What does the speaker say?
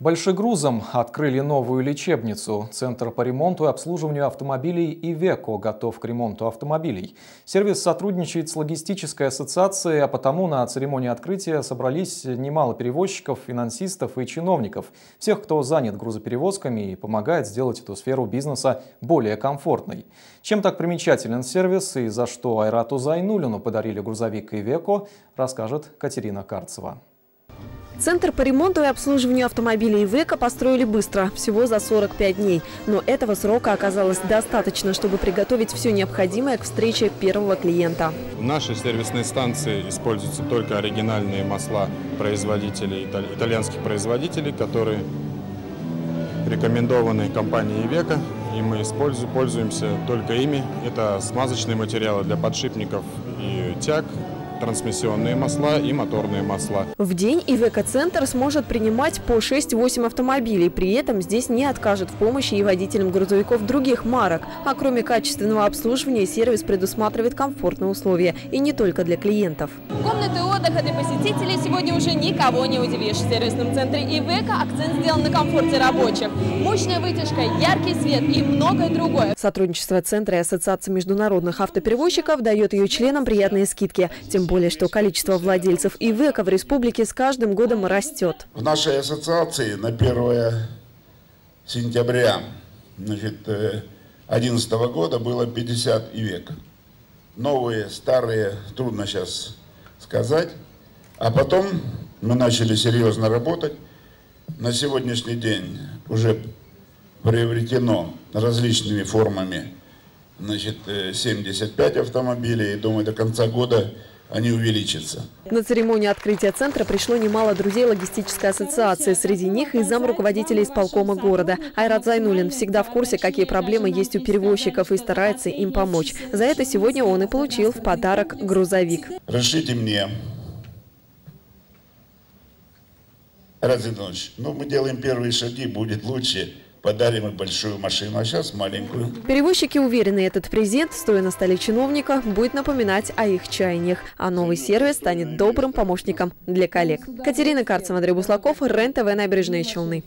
Большегрузом открыли новую лечебницу. Центр по ремонту и обслуживанию автомобилей «Ивеко» готов к ремонту автомобилей. Сервис сотрудничает с логистической ассоциацией, а потому на церемонии открытия собрались немало перевозчиков, финансистов и чиновников. Всех, кто занят грузоперевозками и помогает сделать эту сферу бизнеса более комфортной. Чем так примечателен сервис и за что Айрату Зайнулину подарили грузовик «Ивеко», расскажет Катерина Карцева. Центр по ремонту и обслуживанию автомобилей «Ивека» построили быстро, всего за 45 дней. Но этого срока оказалось достаточно, чтобы приготовить все необходимое к встрече первого клиента. В нашей сервисной станции используются только оригинальные масла производителей, итальянских производителей, которые рекомендованы компанией «Ивека», и мы используем, пользуемся только ими. Это смазочные материалы для подшипников и тяг, трансмиссионные масла и моторные масла. В день ИВК-центр сможет принимать по 6-8 автомобилей. При этом здесь не откажет в помощи и водителям грузовиков других марок. А кроме качественного обслуживания, сервис предусматривает комфортные условия. И не только для клиентов. Комнаты отдыха для посетителей сегодня уже никого не удивишь. В сервисном центре ИВЭКа акцент сделан на комфорте рабочих. Мощная вытяжка, яркий свет и многое другое. Сотрудничество центра и Ассоциации международных автоперевозчиков дает ее членам приятные скидки. Тем тем более, что количество владельцев ИВЭКа в республике с каждым годом растет. В нашей ассоциации на 1 сентября 2011 э, года было 50 ИВЭК. Новые, старые, трудно сейчас сказать. А потом мы начали серьезно работать. На сегодняшний день уже приобретено различными формами значит, 75 э, автомобилей. Думаю, до конца года они увеличатся. На церемонию открытия центра пришло немало друзей логистической ассоциации. Среди них и зам руководителя исполкома города. Айрат Зайнулин всегда в курсе, какие проблемы есть у перевозчиков и старается им помочь. За это сегодня он и получил в подарок грузовик. Разрешите мне Разинович, ну мы делаем первые шаги, будет лучше подарим им большую машину, а сейчас маленькую. Перевозчики уверены, этот презент, стоя на столе чиновника, будет напоминать о их чаяниях. А новый сервис станет добрым помощником для коллег. Катерина Карцева, Андрей Буслаков, РЕН-ТВ «Набережные Челны».